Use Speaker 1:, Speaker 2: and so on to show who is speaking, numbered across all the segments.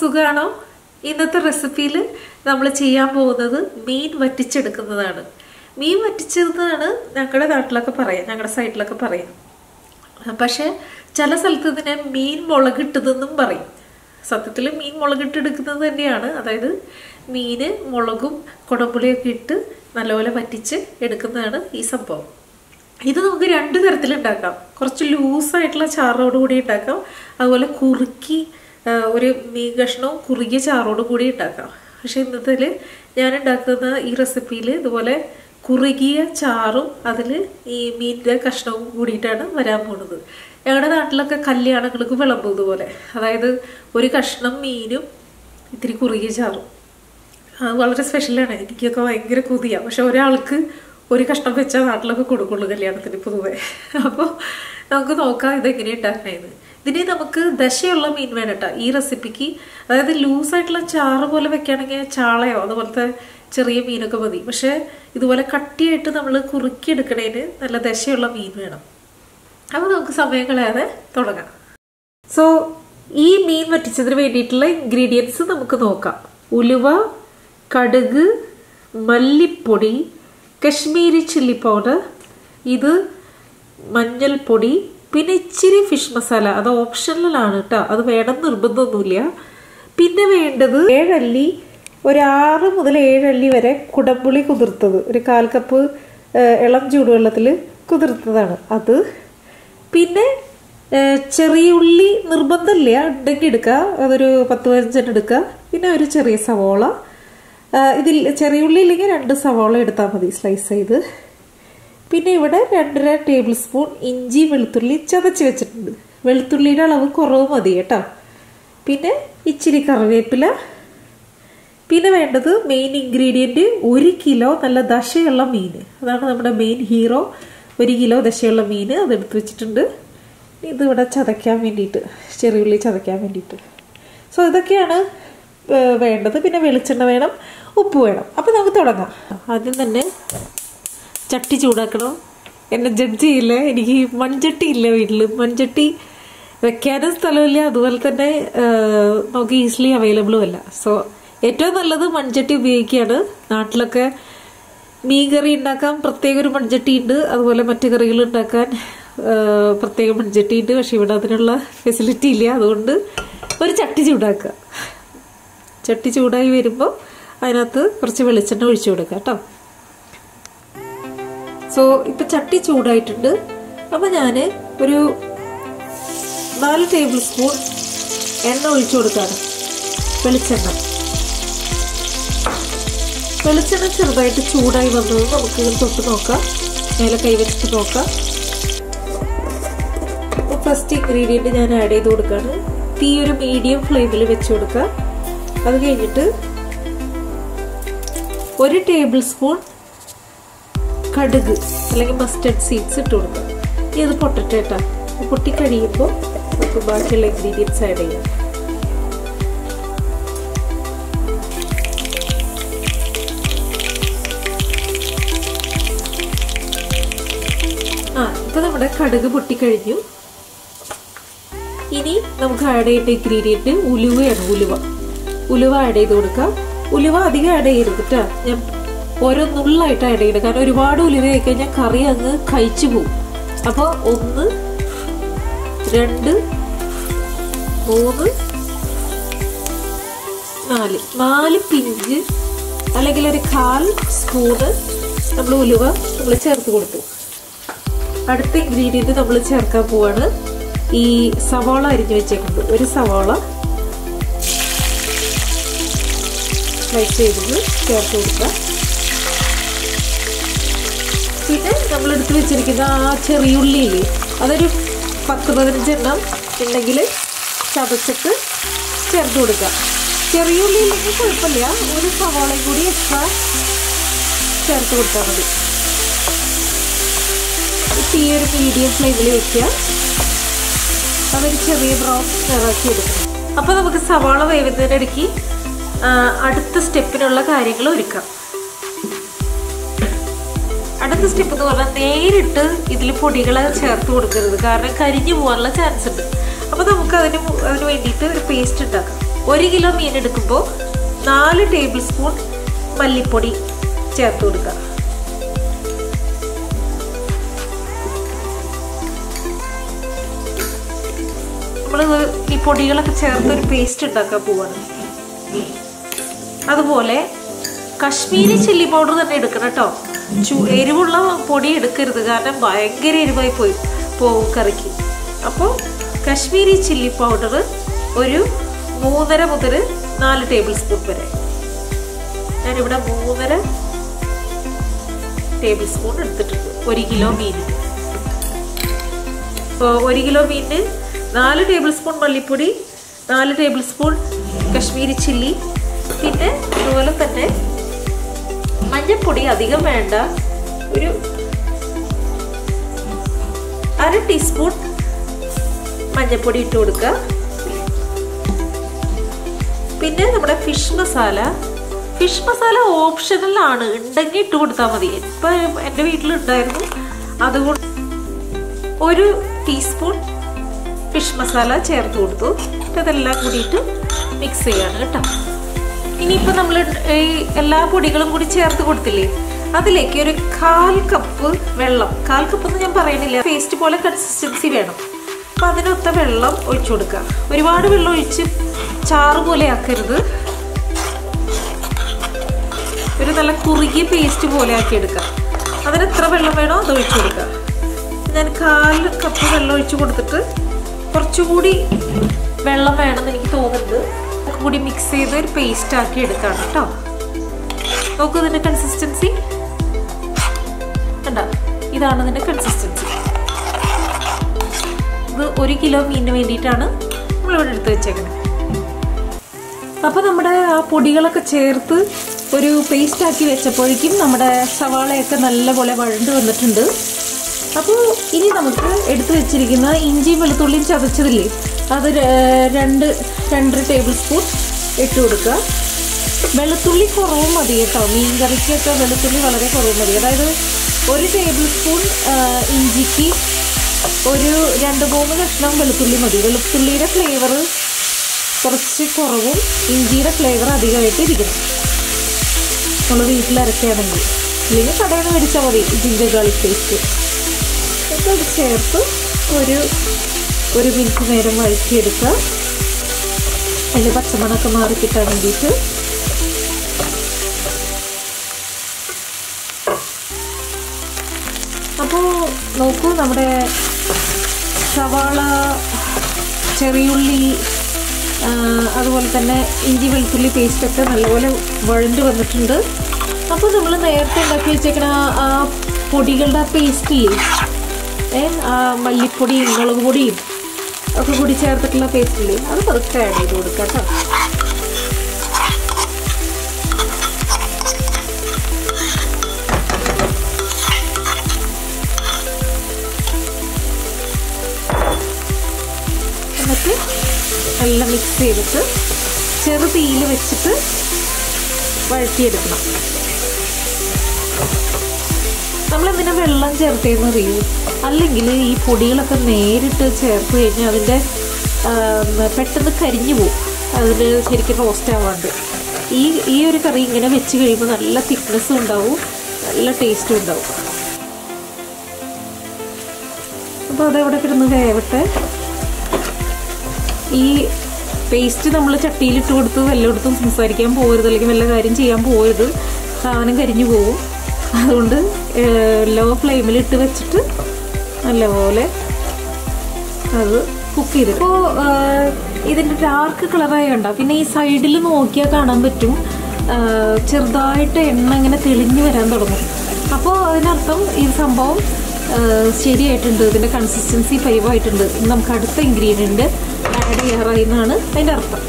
Speaker 1: സുഖാണോ? ഇന്നത്തെ റെസിപ്പിയിൽ നമ്മൾ ചെയ്യാൻ പോകുന്നത് മീൻ വറ്റിച്ചെടുക്കുന്നതാണ്. മീൻ വറ്റിച്ചതെന്നാണ് ഞങ്ങളുടെ നാട്ടിലൊക്കെ പറയാം ഞങ്ങളുടെ സൈഡിലൊക്കെ പറയാം. പക്ഷെ ചില സ്ഥലത്ത് ഇതിനെ മീൻ മുളകിട്ടതെന്നും പറയും. സത്യത്തിൽ മീൻ മുളകിട്ടെടുക്കുന്നത് തന്നെയാണ്. അതായത് മീന് മുളകും കുടമ്പുളിയൊക്കെ ഇട്ട് നല്ലപോലെ വറ്റിച്ച് എടുക്കുന്നതാണ് ഈ സംഭവം. ഇത് നമുക്ക് രണ്ട് തരത്തിൽ ഉണ്ടാക്കാം കുറച്ച് ലൂസായിട്ടുള്ള ചാറോടുകൂടി ഉണ്ടാക്കാം. അതുപോലെ കുറുക്കി ഒരു മീൻ കഷ്ണവും കുറുകിയ ചാറോടും കൂടി ഉണ്ടാക്കാം. പക്ഷേ ഇന്നത്തിൽ ഞാൻ ഉണ്ടാക്കുന്ന ഈ റെസിപ്പിയിൽ ഇതുപോലെ കുറുകിയ ചാറും അതിൽ ഈ മീനിന്റെ കഷ്ണവും കൂടിയിട്ടാണ് വരാൻ പോകുന്നത് ഞങ്ങളുടെ നാട്ടിലൊക്കെ കല്യാണങ്ങൾക്ക് വിളമ്പും ഇതുപോലെ. അതായത് ഒരു കഷ്ണം മീനും ഇത്തിരി കുറുകിയ ചാറും. അത് വളരെ സ്പെഷ്യലാണ്. എനിക്കൊക്കെ ഭയങ്കര കൊതിയാണ് പക്ഷെ ഒരാൾക്ക് ഒരു കഷ്ണം വെച്ചാൽ നാട്ടിലൊക്കെ കൊടുക്കുള്ളൂ കല്യാണത്തിന് പൊതുവെ. അപ്പോൾ നമുക്ക് നോക്കാം ഇതെങ്ങനെ ഉണ്ടാക്കണേന്ന്. ഇതിന് നമുക്ക് ദശയുള്ള മീൻ വേണം കേട്ടോ. ഈ റെസിപ്പിക്ക് അതായത് ലൂസായിട്ടുള്ള ചാറ് പോലെ വെക്കുകയാണെങ്കിൽ ചാളയോ അതുപോലത്തെ ചെറിയ മീനൊക്കെ മതി. പക്ഷേ ഇതുപോലെ കട്ടിയായിട്ട് നമ്മൾ കുറുക്കിയെടുക്കണേന് നല്ല ദശയുള്ള മീൻ വേണം. അപ്പോൾ നമുക്ക് സമയം കളയാതെ തുടങ്ങാം. സോ ഈ മീൻ വറ്റിച്ചതിന് വേണ്ടിയിട്ടുള്ള ഇൻഗ്രീഡിയൻസ് നമുക്ക് നോക്കാം. ഉലുവ കടുക് മല്ലിപ്പൊടി കശ്മീരി ചില്ലി പൗഡർ ഇത് മഞ്ഞൾപ്പൊടി പിന്നെ ഇച്ചിരി ഫിഷ് മസാല അത് ഓപ്ഷണലാണ് കേട്ടോ അത് വേണം നിർബന്ധമൊന്നുമില്ല. പിന്നെ വേണ്ടത് ഏഴല്ലി ഒരു ആറ് മുതൽ ഏഴല്ലി വരെ കുടംപുളി കുതിർത്തത്. ഒരു കാൽ കപ്പ് ഇളം ചൂടുവെള്ളത്തിൽ കുതിർത്തതാണ്. അത് പിന്നെ ചെറിയ ഉള്ളി നിർബന്ധമില്ല. ഉണ്ടെങ്കിൽ എടുക്കുക. അതൊരു പത്ത് പതിനഞ്ചെണ്ണം എടുക്കുക. പിന്നെ ഒരു ചെറിയ സവോള. ഇതിൽ ചെറിയ ഉള്ളി ഇല്ലെങ്കിൽ രണ്ട് സവോള എടുത്താൽ മതി സ്ലൈസ് ചെയ്ത്. പിന്നെ ഇവിടെ രണ്ടര ടേബിൾ സ്പൂൺ ഇഞ്ചി വെളുത്തുള്ളി ചതച്ച് വെച്ചിട്ടുണ്ട്. വെളുത്തുള്ളിയുടെ അളവ് കുറവ് മതി കേട്ടോ. പിന്നെ ഇച്ചിരി കറിവേപ്പില. പിന്നെ വേണ്ടത് മെയിൻ ഇൻഗ്രീഡിയന്റ് ഒരു കിലോ നല്ല ദശയുള്ള മീൻ. അതാണ് നമ്മുടെ മെയിൻ ഹീറോ ഒരു കിലോ ദശയുള്ള മീൻ അതെടുത്ത് വെച്ചിട്ടുണ്ട്. ഇതിവിടെ ചതയ്ക്കാൻ വേണ്ടിയിട്ട് ചെറിയുള്ളി ചതയ്ക്കാൻ വേണ്ടിയിട്ട്. സോ ഇതൊക്കെയാണ് വേണ്ടത്. പിന്നെ വെളിച്ചെണ്ണ വേണം ഉപ്പ് വേണം. അപ്പോൾ നമുക്ക് തുടങ്ങാം. ആദ്യം തന്നെ ചട്ടി ചൂടാക്കണോ. എന്നെ ജഡ്ജ് ചെയ്യില്ല. എനിക്ക് മൺചട്ടി ഇല്ല വീട്ടിൽ മൺചട്ടി വെക്കാനും സ്ഥലമില്ല. അതുപോലെ തന്നെ നമുക്ക് ഈസിലി അവൈലബിളും അല്ല. സോ ഏറ്റവും നല്ലത് മൺചട്ടി ഉപയോഗിക്കുകയാണ്. നാട്ടിലൊക്കെ മീൻ കറി ഉണ്ടാക്കാൻ പ്രത്യേക ഒരു മൺചട്ടി ഉണ്ട്. അതുപോലെ മറ്റു കറികൾ ഉണ്ടാക്കാൻ പ്രത്യേക മൺചട്ടി ഉണ്ട്. പക്ഷെ ഇവിടെ അതിനുള്ള ഫെസിലിറ്റി ഇല്ല. അതുകൊണ്ട് ഒരു ചട്ടി ചൂടാക്കുക. ചട്ടി ചൂടായി വരുമ്പോൾ അതിനകത്ത് കുറച്ച് വെളിച്ചെണ്ണ ഒഴിച്ചു കൊടുക്കുക കേട്ടോ. സോ ഇപ്പം ചട്ടി ചൂടായിട്ടുണ്ട്. അപ്പോൾ ഞാൻ ഒരു നാല് ടേബിൾ സ്പൂൺ എണ്ണ ഒഴിച്ചു കൊടുക്കാണ്. വെളിച്ചെണ്ണ. വെളിച്ചെണ്ണ ചെറുതായിട്ട് ചൂടായി വന്നത് നമുക്ക് തൊട്ട് നോക്കാം. മേലെ കൈവച്ചിട്ട് നോക്കാം. ഫസ്റ്റ് ഇൻഗ്രീഡിയന്റ് ഞാൻ ആഡ് ചെയ്ത് കൊടുക്കാണ്. തീ ഒരു മീഡിയം ഫ്ലെയിമിൽ വെച്ച് കൊടുക്കുക അത് കഴിഞ്ഞിട്ട് ഒരു ടേബിൾ സ്പൂൺ കടുക് അല്ലെങ്കിൽ മസ്റ്റർഡ് സീഡ്സ് ഇട്ട് കൊടുക്കുക. ഇനി അത് പൊട്ടട്ടെ കേട്ടോ. പൊട്ടി കഴിയുമ്പോൾ നമുക്ക് ബാക്കിയുള്ള ഇൻഗ്രീഡിയൻസ് ആഡ് ചെയ്യാം. ആ ഇപ്പം നമ്മുടെ കടുക് പൊട്ടിക്കഴിഞ്ഞു ഇനി നമുക്ക് ആഡ് ചെയ്യേണ്ട ഇൻഗ്രീഡിയന്റ് ഉലുവയാണ് ഉലുവ. ഉലുവ ആഡ് ചെയ്ത് കൊടുക്കാം. ഉലുവ അധികം ആഡ് ചെയ്യരുത് കേട്ടോ. ഞാൻ ഓരോ നുള്ളായിട്ട് ആഡ് ചെയ്യണം കാരണം ഒരുപാട് ഉലുവ ആയി കഴിഞ്ഞാൽ കറി അങ്ങ് കഴിച്ചു പോകും. അപ്പോൾ ഒന്ന് രണ്ട് മൂന്ന് നാല്. നാല് പിഞ്ച് അല്ലെങ്കിൽ ഒരു കാൽ സ്പൂണ് നമ്മൾ ഉലുവ നമ്മൾ ചേർത്ത് കൊടുത്തു. അടുത്ത ഇൻഗ്രീഡിയന്റ് നമ്മൾ ചേർക്കാൻ പോവാണ്. ഈ സവാള അരിഞ്ഞു വെച്ചേക്കുന്നത്. ഒരു സവാള സ്ലൈസ് ചെയ്തത് ചേർത്ത് കൊടുക്കുക. പിന്നെ നമ്മൾ എടുത്ത് വെച്ചിരിക്കുന്ന ആ ചെറിയുള്ളിയില്ലേ അതൊരു പത്ത് പതിനഞ്ചെണ്ണം ഉണ്ടെങ്കിൽ ചതച്ചിട്ട് ചേർത്ത് കൊടുക്കുക. ചെറിയുള്ളി ഇല്ലെങ്കിൽ കുഴപ്പമില്ല ഒരു സവാളയും കൂടി എക്സ്ട്രാ ചേർത്ത് കൊടുത്താൽ മതി. തീ ഒരു മീഡിയം ഫ്ലെയിമിൽ വെക്കുക. അതൊരു ചെറിയ ബ്രൗൺ നിറാക്കി എടുക്കണം അപ്പോൾ നമുക്ക് സവാള വേവുന്നതിനിടയ്ക്ക് അടുത്ത സ്റ്റെപ്പിനുള്ള കാര്യങ്ങൾ ഒരുക്കാം. അടുത്ത സ്റ്റെപ്പ് എന്ന് പറഞ്ഞാൽ നേരിട്ട് ഇതിൽ പൊടികൾ ചേർത്ത് കൊടുക്കരുത്. കാരണം കരിഞ്ഞു പോകാനുള്ള ചാൻസ് ഉണ്ട്. അപ്പോൾ നമുക്ക് അതിന് അതിന് വേണ്ടിയിട്ട് ഒരു പേസ്റ്റ് ഉണ്ടാക്കാം ഒരു കിലോ മീൻ എടുക്കുമ്പോൾ നാല് ടേബിൾ സ്പൂൺ മല്ലിപ്പൊടി ചേർത്ത് കൊടുക്കുക. നമ്മൾ ഈ പൊടികളൊക്കെ ചേർത്ത് ഒരു പേസ്റ്റ് ഉണ്ടാക്കാൻ പോവാണ്. അതുപോലെ കശ്മീരി ചില്ലി പൗഡർ തന്നെ എടുക്കണം കേട്ടോ എരിവുള്ള പൊടി എടുക്കരുത്. കാരണം ഭയങ്കര എരിവായി പോയി പോവും കറിക്ക്. അപ്പോൾ കശ്മീരി ചില്ലി പൗഡർ ഒരു മൂന്നര മുതൽ നാല് ടേബിൾ സ്പൂൺ വരെ. ഞാനിവിടെ മൂന്നര ടേബിൾ സ്പൂൺ എടുത്തിട്ടുണ്ട്. ഒരു കിലോ മീനിന് ഇപ്പോൾ ഒരു കിലോ മീനിന് നാല് ടേബിൾ സ്പൂൺ മല്ലിപ്പൊടി നാല് ടേബിൾ സ്പൂൺ കശ്മീരി ചില്ലി പിന്നെ അതുപോലെ തന്നെ മഞ്ഞൾപ്പൊടി അധികം വേണ്ട. ഒരു അര ടീസ്പൂൺ മഞ്ഞൾപ്പൊടി ഇട്ട് കൊടുക്കുക. പിന്നെ നമ്മുടെ ഫിഷ് മസാല ഫിഷ് മസാല ഓപ്ഷണലാണ് ഉണ്ടെങ്കിൽ ഇട്ട് കൊടുത്താൽ മതി. ഇപ്പം എന്റെ വീട്ടിലുണ്ടായിരുന്നു അതുകൊണ്ട് ഒരു ടീസ്പൂൺ ഫിഷ് മസാല ചേർത്ത് കൊടുത്തു. ഇതെല്ലാം കൂടിയിട്ട് മിക്സ് ചെയ്യാണ് കേട്ടോ. ഇനിയിപ്പോൾ നമ്മൾ ഈ എല്ലാ പൊടികളും കൂടി ചേർത്ത് കൊടുത്തില്ലേ? അതിലേക്ക് ഒരു കാൽ കപ്പ് വെള്ളം. കാൽ കപ്പ് എന്ന് ഞാൻ പറയുന്നില്ല. പേസ്റ്റ് പോലെ കൺസിസ്റ്റൻസി വേണം. അപ്പം അതിനൊത്ത വെള്ളം ഒഴിച്ചു കൊടുക്കുക. ഒരുപാട് വെള്ളം ഒഴിച്ച് ചാറ് പോലെ ആക്കരുത്. ഒരു നല്ല കുറുകിയ പേസ്റ്റ് പോലെ ആക്കി എടുക്കുക. അതിന് എത്ര വെള്ളം വേണോ അത് ഒഴിച്ചു കൊടുക്കുക. ഞാൻ കാൽ കപ്പ് വെള്ളം ഒഴിച്ചു കൊടുത്തിട്ട് കുറച്ചുകൂടി വെള്ളം വേണമെന്ന് എനിക്ക് തോന്നുന്നുണ്ട്. കൂടി മിക്സ് ചെയ്ത് ഒരു പേസ്റ്റ് ആക്കി എടുക്കാം കേട്ടോ. നോക്കൂ ഇതിന്റെ കൺസിസ്റ്റൻസി കണ്ട? ഇതാണ് ഇതിന്റെ കൺസിസ്റ്റൻസി ഇത് ഒരു കിലോ മീനിന് വേണ്ടിയിട്ടാണ് നമ്മളിവിടെ എടുത്ത് വെച്ചേക്കുന്നത്. അപ്പോൾ നമ്മുടെ ആ പൊടികളൊക്കെ ചേർത്ത് ഒരു പേസ്റ്റ് ആക്കി വെച്ചപ്പോഴേക്കും നമ്മുടെ സവാളയൊക്കെ നല്ലപോലെ വഴണ്ട് വന്നിട്ടുണ്ട്. അപ്പോൾ ഇനി നമുക്ക് എടുത്തു വെച്ചിരിക്കുന്ന ഇഞ്ചിയും വെളുത്തുള്ളിയും ചതച്ചതില്ലേ? അത് രണ്ട് രണ്ടര ടേബിൾ സ്പൂൺ ഇട്ട് കൊടുക്കുക. വെളുത്തുള്ളി കുറവ് മതി കേട്ടോ. മീൻ കറിക്കൊക്കെ വെളുത്തുള്ളി വളരെ കുറവ് മതി. അതായത് ഒരു ടേബിൾ സ്പൂൺ ഇഞ്ചിക്ക് ഒരു രണ്ട് മൂന്ന് കഷ്ണം വെളുത്തുള്ളി മതി. വെളുത്തുള്ളിയുടെ ഫ്ലേവർ കുറച്ച് കുറവും ഇഞ്ചിയുടെ ഫ്ലേവർ അധികമായിട്ട് ഇരിക്കണം. നമ്മൾ വീട്ടിലരക്കുകയാണെങ്കിൽ അല്ലെങ്കിൽ കടയിൽ നിന്ന് മേടിച്ചാൽ മതി ജിഞ്ചർ ഗാർലിക് പേസ്റ്റ് ഇതൊക്കെ ചേർത്ത് ഒരു ഒരു മിനിറ്റ് നേരം വഴറ്റിയെടുക്കുക. അതിന്റെ പച്ചമണമൊക്കെ മാറി കിട്ടാൻ വേണ്ടിയിട്ട്. അപ്പോൾ നോക്കൂ നമ്മുടെ സവാള ചെറിയുള്ളി അതുപോലെ തന്നെ ഇഞ്ചി വെളുത്തുള്ളി പേസ്റ്റൊക്കെ നല്ലപോലെ വഴണ്ട് വന്നിട്ടുണ്ട്. അപ്പോൾ നമ്മൾ നേരത്തെ ഉണ്ടാക്കി വെച്ചേക്കണ ആ പൊടികളുടെ ആ പേസ്റ്റ് ഏ ആ മല്ലിപ്പൊടിയും മുളക് പൊടിയും ഒക്കെ കൂടി ചേർത്തിട്ടുള്ള പേസ്റ്റ് അത് പതുക്കെ ആഡ് ചെയ്ത് കൊടുക്കുക കേട്ടോ. എന്നിട്ട് എല്ലാം മിക്സ് ചെയ്തിട്ട് ചെറു തീയിൽ വെച്ചിട്ട് വഴറ്റിയെടുക്കണം. നമ്മളെന്തിനാ വെള്ളം ചേർത്തേന്ന് അറിയൂ? അല്ലെങ്കിൽ ഈ പൊടികളൊക്കെ നേരിട്ട് ചേർത്ത് കഴിഞ്ഞാൽ അതിന്റെ പെട്ടെന്ന് കരിഞ്ഞു പോകും അതിൽ ശരിക്കും റോസ്റ്റ് ആവാണ്ട്. ഈ ഈ ഒരു കറി ഇങ്ങനെ വെച്ച് കഴിയുമ്പോൾ നല്ല തിക്നെസ്സും ഉണ്ടാവും നല്ല ടേസ്റ്റും ഉണ്ടാവും. അപ്പോൾ അതവിടെ കിടന്ന് വേവട്ടെ. ഈ പേസ്റ്റ് നമ്മൾ ചട്ടിയിലിട്ട് കൊടുത്ത് വല്ലയിടത്തും സംസാരിക്കാൻ പോകരുത് അല്ലെങ്കിൽ വല്ല കാര്യം ചെയ്യാൻ പോകരുത്. സാധനം കരിഞ്ഞു പോകും അതുകൊണ്ട് ലോ ഫ്ലെയിമിൽ ഇട്ട് വെച്ചിട്ട് നല്ലപോലെ അത് കുക്ക് ചെയ്ത് ഇപ്പോൾ ഇതിന്റെ ഡാർക്ക് കളറായി കണ്ട പിന്നെ ഈ സൈഡിൽ നോക്കിയാൽ കാണാൻ പറ്റും. ചെറുതായിട്ട് എണ്ണ ഇങ്ങനെ തെളിഞ്ഞു വരാൻ തുടങ്ങും. അപ്പോൾ അതിനർത്ഥം ഈ സംഭവം ശരിയായിട്ടുണ്ട്. ഇതിന്റെ കൺസിസ്റ്റൻസി പരിവായിട്ടുണ്ട്. നമുക്ക് അടുത്ത ഇൻഗ്രീഡിയന്റ് ആഡ് ചെയ്യാറായി എന്നാണ് അതിന്റെ അർത്ഥം.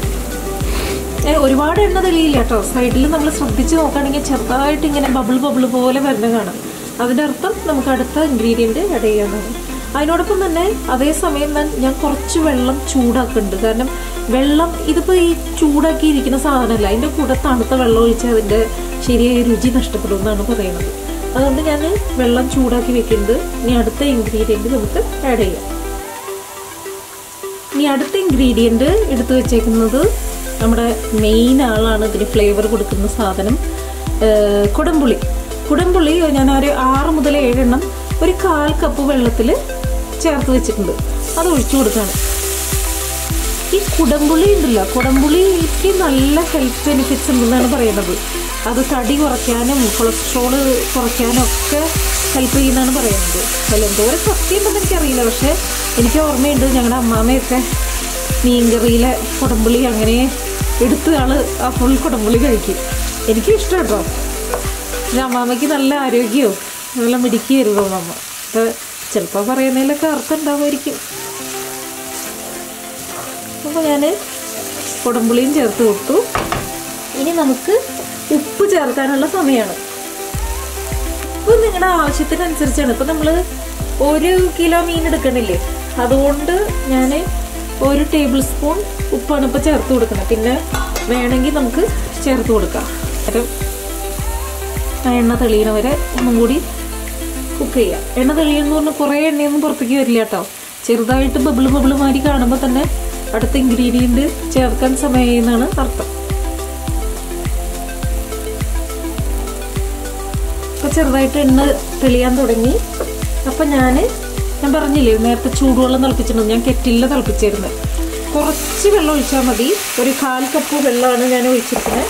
Speaker 1: ഒരുപാട് എണ്ണ തെളിയില്ല കേട്ടോ. സൈഡിൽ നമ്മൾ ശ്രദ്ധിച്ച് നോക്കുകയാണെങ്കിൽ ചെറുതായിട്ട് ഇങ്ങനെ ബബിൾ ബബിൾ പോലെ വരുന്ന കാണാം. അതിന്റെ അർത്ഥം നമുക്ക് അടുത്ത ഇൻഗ്രീഡിയന്റ് ആഡ് ചെയ്യാനാണ് അതിനോടൊപ്പം തന്നെ അതേസമയം ഞാൻ ഞാൻ കുറച്ച് വെള്ളം ചൂടാക്കുന്നുണ്ട്. കാരണം വെള്ളം ഇതിപ്പോൾ ഈ ചൂടാക്കിയിരിക്കുന്ന സാധനമല്ല. അതിന്റെ കൂടെ തണുത്ത വെള്ളം ഒഴിച്ചാൽ അതിന്റെ ശരിയായ രുചി നഷ്ടപ്പെടും എന്നാണ് പറയുന്നത്. അതുകൊണ്ട് ഞാൻ വെള്ളം ചൂടാക്കി വെക്കുന്നുണ്ട്. ഇനി അടുത്ത ഇൻഗ്രീഡിയന്റ് നമുക്ക് ആഡ് ചെയ്യാം. ഇനി അടുത്ത ഇൻഗ്രീഡിയന്റ് എടുത്തു വെച്ചേക്കുന്നത് നമ്മുടെ മെയിൻ ആളാണ്. ഇതിന് ഫ്ലേവർ കൊടുക്കുന്ന സാധനം. കുടംപുളി. കുടംപുളി ഞാൻ ഒരു ആറ് മുതൽ ഏഴെണ്ണം ഒരു കാൽ കപ്പ് വെള്ളത്തിൽ ചേർത്ത് വെച്ചിട്ടുണ്ട്. അത് ഒഴിച്ചു കൊടുക്കാണ് ഈ കുടംപുളി ഉണ്ടല്ലോ കുടംപുളിക്ക് നല്ല ഹെൽത്ത് ബെനിഫിറ്റ്സ് ഉണ്ടെന്നാണ് പറയുന്നത്. അത് തടി കുറയ്ക്കാനും കൊളസ്ട്രോൾ കുറയ്ക്കാനും ഒക്കെ ഹെൽപ്പ് ചെയ്യുന്നതാണ് പറയുന്നത്. അല്ല എന്തോരം സത്യം ഉണ്ടെന്ന് എനിക്കറിയില്ല. പക്ഷേ എനിക്ക് ഓർമ്മയുണ്ട് ഞങ്ങളുടെ അമ്മാമ്മയൊക്കെ മീൻകറിയിലെ കുടംപുളി അങ്ങനെ എടുത്ത ആൾ ആ ഫുൾ കുടംപുളി കഴിക്കും. എനിക്കും ഇഷ്ടം കേട്ടോ. പക്ഷെ അമ്മാമ്മയ്ക്ക് നല്ല ആരോഗ്യവും നല്ല മിടുക്കിയായിരുന്നു അമ്മ അപ്പോൾ ചിലപ്പോൾ പറയുന്നതിലൊക്കെ അർത്ഥം ഉണ്ടാവുമായിരിക്കും. അപ്പോൾ ഞാൻ കുടംപുളിയും ചേർത്ത് കൊടുത്തു. ഇനി നമുക്ക് ഉപ്പ് ചേർക്കാനുള്ള സമയമാണ് ഉപ്പ് നിങ്ങളുടെ ആവശ്യത്തിനനുസരിച്ചാണ്. ഇപ്പം നമ്മൾ ഒരു കിലോ മീൻ എടുക്കണില്ലേ? അതുകൊണ്ട് ഞാൻ ഒരു ടേബിൾ സ്പൂൺ ഉപ്പാണ് ഇപ്പോൾ ചേർത്ത് കൊടുക്കുന്നത്. പിന്നെ വേണമെങ്കിൽ നമുക്ക് ചേർത്ത് കൊടുക്കാം. കാരണം ആ എണ്ണ തെളിയണ വരെ ഒന്നും കൂടി കുക്ക് ചെയ്യാം. എണ്ണ തെളിയെന്ന് പറഞ്ഞാൽ കുറേ എണ്ണയൊന്നും പുറത്തേക്ക് വരില്ല കേട്ടോ. ചെറുതായിട്ട് ബബിൾ ബബിൾ മാതിരി കാണുമ്പോൾ തന്നെ അടുത്ത ഇൻഗ്രീഡിയന്റ് ചേർക്കാൻ സമയമെന്നാണ് അർത്ഥം. അപ്പോൾ ചെറുതായിട്ട് എണ്ണ തെളിയാൻ തുടങ്ങി. അപ്പം ഞാൻ ഞാൻ പറഞ്ഞില്ലേ നേരത്തെ ചൂടുവെള്ളം തിളപ്പിച്ചിട്ടുണ്ട് ഞാൻ കെറ്റിലെ തിളപ്പിച്ചിരുന്നത് കുറച്ച് വെള്ളം ഒഴിച്ചാൽ മതി. ഒരു കാൽ കപ്പ് വെള്ളമാണ് ഞാൻ ഒഴിച്ചിരിക്കുന്നത്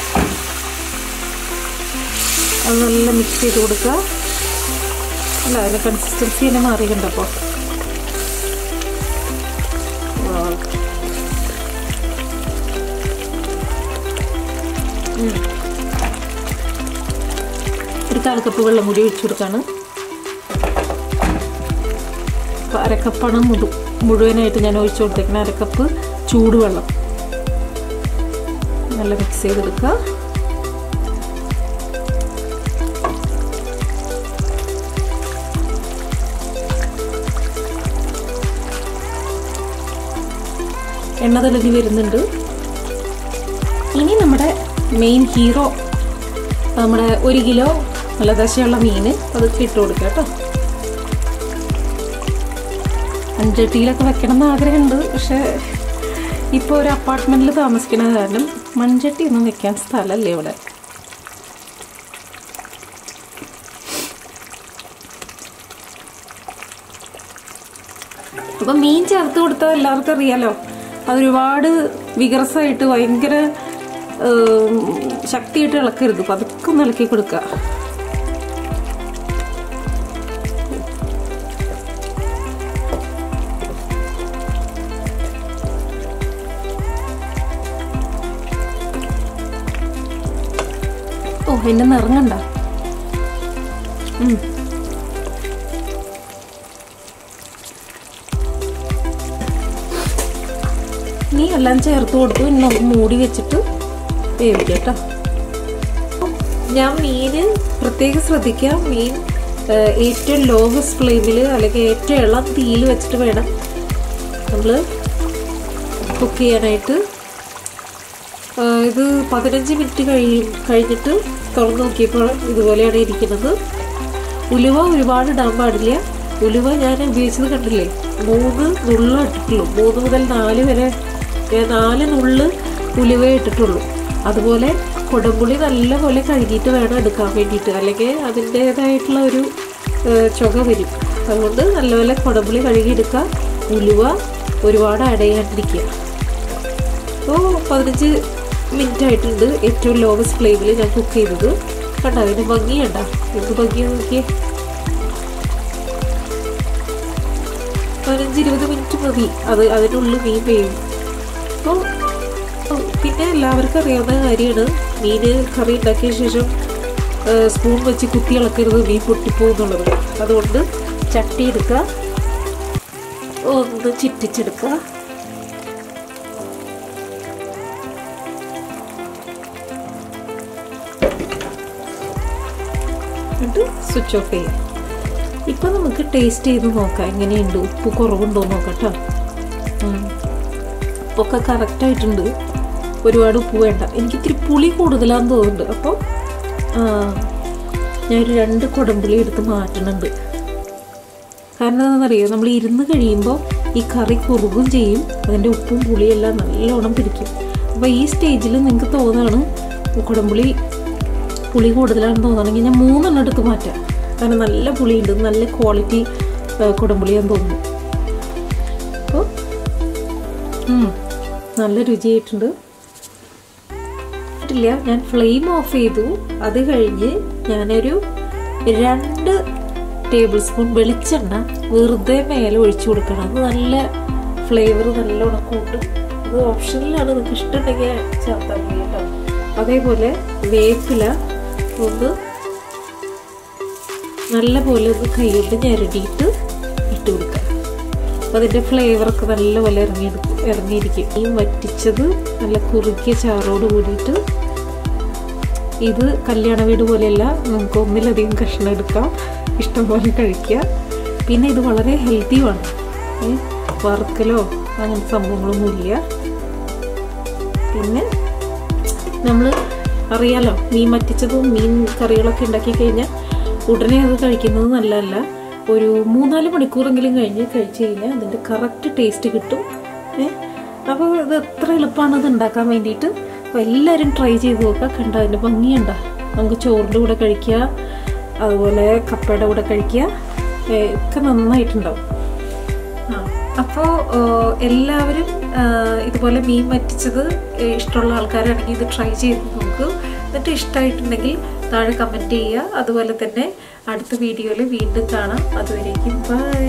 Speaker 1: അത് നല്ല മിക്സ് ചെയ്ത് കൊടുക്കുക. അല്ല അതിന്റെ കൺസിസ്റ്റൻസി തന്നെ മാറിയിട്ടുണ്ടപ്പോൾ ഒരു കാൽ കപ്പ് വെള്ളം കൂടി ഒഴിച്ചു കൊടുക്കാണ്. അപ്പോൾ അരക്കപ്പാണ് മുതു മുഴുവനായിട്ട് ഞാൻ ഒഴിച്ചു കൊടുത്തേക്കുന്നത് അരക്കപ്പ് ചൂടുവെള്ളം. നല്ല മിക്സ് ചെയ്തെടുക്കുക. എണ്ണ തെളിഞ്ഞ് വരുന്നുണ്ട്. ഇനി നമ്മുടെ മെയിൻ ഹീറോ നമ്മുടെ ഒരു കിലോ നല്ല ദശയുള്ള മീൻ അത് ഇട്ട് കൊടുക്കുക കേട്ടോ. മൺചട്ടിയിലൊക്കെ വെക്കണം എന്ന് ആഗ്രഹമുണ്ട് പക്ഷേ ഇപ്പോൾ ഒരു അപ്പാർട്ട്മെന്റിൽ താമസിക്കുന്ന കാരണം മൺചട്ടി ഒന്നും വെക്കാൻ സ്ഥലമല്ലേ ഇവിടെ. അപ്പം മീൻ ചേർത്ത് കൊടുത്താൽ എല്ലാവർക്കും അറിയാലോ? അതൊരുപാട് വികർസമായിട്ട് ഭയങ്കര ശക്തിയായിട്ട് ഇളക്കരുത്. പതുക്കെ ഒന്ന് ഇളക്കി കൊടുക്കുക ഓ എന്നെ നിറങ്ങണ്ട. ഉം. നീ എല്ലാം ചേർത്ത് കൊടുത്തു ഇനി നമുക്ക് മൂടി വെച്ചിട്ട് വേവിക്കാം കേട്ടോ. ഞാൻ മീൻ പ്രത്യേകം ശ്രദ്ധിക്കാം മീൻ ഏറ്റവും ലോവസ്റ്റ് ഫ്ലെയിമിൽ അല്ലെങ്കിൽ ഏറ്റവും ഇളം തീയിൽ വെച്ചിട്ട് വേണം നമ്മൾ കുക്ക് ചെയ്യാനായിട്ട്. ഇത് പതിനഞ്ച് മിനിറ്റ് കഴി കഴിഞ്ഞിട്ട് തുറന്ന് നോക്കിയപ്പോൾ ഇതുപോലെയാണ് ഇരിക്കുന്നത്. ഉലുവ ഒരുപാട് ഇടാൻ പാടില്ല. ഉലുവ ഞാൻ ഉപയോഗിച്ചത് കണ്ടില്ലേ? മൂന്ന് നുള്ള ഇട്ടിട്ടുള്ളൂ. മൂന്ന് മുതൽ നാല് വരെ ഞാൻ നാല് നുള്ള് ഉലുവ ഇട്ടിട്ടുള്ളൂ. അതുപോലെ കുടംപുളി നല്ലപോലെ കഴുകിയിട്ട് വേണം എടുക്കാൻ വേണ്ടിയിട്ട്. അല്ലെങ്കിൽ അതിന്റേതായിട്ടുള്ള ഒരു ചുക വരും. അതുകൊണ്ട് നല്ലപോലെ കുടംപുളി കഴുകിയെടുക്കുക. ഉലുവ ഒരുപാട് ആഡ് ചെയ്യാണ്ടിരിക്കുക. അപ്പോൾ പതിനഞ്ച് മിനിറ്റ് ആയിട്ടുണ്ട് ഏറ്റവും ലോവസ്റ്റ് ഫ്ലെയിമിൽ ഞാൻ കുക്ക് ചെയ്തത്. കണ്ട അതിന്റെ ഭംഗി കണ്ടോ? എന്ത് ഭംഗി നോക്കിയേ? പതിനഞ്ച് ഇരുപത് മിനിറ്റ് മതി. അത് അതിനുള്ളിൽ മീൻ വേവും. അപ്പോൾ പിന്നെ എല്ലാവർക്കും അറിയാവുന്ന കാര്യമാണ്. മീൻ കറി ഉണ്ടാക്കിയ ശേഷം സ്പൂൺ വെച്ച് കുത്തി ഇളക്കരുത് മീൻ പൊട്ടിപ്പോകും എന്നുള്ളത് അതുകൊണ്ട് ചട്ടി എടുക്കുക ഒന്ന് ചിറ്റിച്ചെടുക്കുക സ്വിച്ച് ഓഫ് ചെയ്യാം. ഇപ്പം നമുക്ക് ടേസ്റ്റ് ചെയ്ത് നോക്കാം. എങ്ങനെയുണ്ട്? ഉപ്പ് കുറവുണ്ടോ നോക്കാം കേട്ടോ. ഉപ്പൊക്കെ കറക്റ്റായിട്ടുണ്ട് ഒരുപാട് ഉപ്പ് വേണ്ട. എനിക്ക് ഇത്തിരി പുളി കൂടുതലാന്ന് തോന്നുന്നുണ്ട്. അപ്പോൾ ഞാനൊരു രണ്ട് കുടംപുളി എടുത്ത് മാറ്റുന്നുണ്ട്. കാരണം എന്താണെന്നറിയോ? നമ്മൾ ഇരുന്ന് കഴിയുമ്പോൾ ഈ കറി കുറുകും ചെയ്യും. അതിന്റെ ഉപ്പും പുളിയെല്ലാം നല്ലോണം പിടിക്കും. അപ്പോൾ ഈ സ്റ്റേജിൽ നിങ്ങൾക്ക് തോന്നുകയാണ് കുടംപുളി പുളി കൂടുതലാണെന്ന് തോന്നുകയാണെങ്കിൽ ഞാൻ മൂന്നെണ്ണം എടുത്ത് മാറ്റാം. കാരണം നല്ല പുളിയുണ്ട്. നല്ല ക്വാളിറ്റി കുടംപുളിയാന്ന് തോന്നുന്നു. അപ്പോൾ നല്ല രുചിയായിട്ടുണ്ട്. ഇല്ല ഞാൻ ഫ്ലെയിം ഓഫ് ചെയ്തു. അത് കഴിഞ്ഞ് ഞാനൊരു രണ്ട് ടേബിൾ സ്പൂൺ വെളിച്ചെണ്ണ വെറുതെ മേലെ ഒഴിച്ചു കൊടുക്കണം. അത് നല്ല ഫ്ലേവർ നല്ലോണം കൂട്ടും അത് ഓപ്ഷനിലാണ് നിങ്ങൾക്ക് ഇഷ്ടമുണ്ടെങ്കിൽ ചേർത്താൽ കേട്ടോ. അതേപോലെ വേപ്പില ഒന്ന് നല്ല പോലെ ഒന്ന് കൈകൊണ്ട് ഞെരടിയിട്ട് ഇട്ട് കൊടുക്കാം അപ്പം അതിന്റെ ഫ്ലേവറൊക്കെ നല്ലപോലെ ഇറങ്ങിയെടുക്കും. ഇറങ്ങിയിരിക്കും. ഈ വറ്റിച്ചത് നല്ല കുറുക്കിയ ചാറോട് കൂടിയിട്ട് ഇത് കല്യാണ വീട് പോലെയല്ല നമുക്ക് ഒന്നിലധികം കഷ്ണം എടുക്കാം. ഇഷ്ടംപോലെ കഴിക്കുക. പിന്നെ ഇത് വളരെ ഹെൽത്തിയുമാണ് വറുക്കലോ അങ്ങനത്തെ സംഭവങ്ങളൊന്നുമില്ല പിന്നെ നമ്മൾ അറിയാലോ മീൻ വറ്റിച്ചതും മീൻ കറികളൊക്കെ ഉണ്ടാക്കി കഴിഞ്ഞാൽ ഉടനെ അത് കഴിക്കുന്നത് നല്ലതല്ല. ഒരു മൂന്നാൽ മണിക്കൂറെങ്കിലും കഴിഞ്ഞ് കഴിച്ച് കഴിഞ്ഞാൽ അതിന്റെ കറക്റ്റ് ടേസ്റ്റ് കിട്ടും. അപ്പോൾ ഇത് എത്ര എളുപ്പമാണ് ഇത് ഉണ്ടാക്കാൻ വേണ്ടിയിട്ട്? അപ്പോൾ എല്ലാവരും ട്രൈ ചെയ്ത് നോക്കുക കണ്ട? അതിന്റെ ഭംഗിയുണ്ട? നമുക്ക് ചോറിന്റെ കൂടെ കഴിക്കുക അതുപോലെ കപ്പയുടെ കൂടെ കഴിക്കുക ഒക്കെ നന്നായിട്ടുണ്ടാവും. അപ്പോൾ എല്ലാവരും ഇതുപോലെ മീൻ വറ്റിച്ചത് ഇഷ്ടമുള്ള ആൾക്കാരാണെങ്കിൽ ഇത് ട്രൈ ചെയ്ത് നോക്കുക എന്നിട്ട് ഇഷ്ടമായിട്ടുണ്ടെങ്കിൽ താഴെ കമന്റ് ചെയ്യുക. അതുപോലെ തന്നെ അടുത്ത വീഡിയോയിൽ വീണ്ടും കാണാം. അതുവരേക്കും ബൈ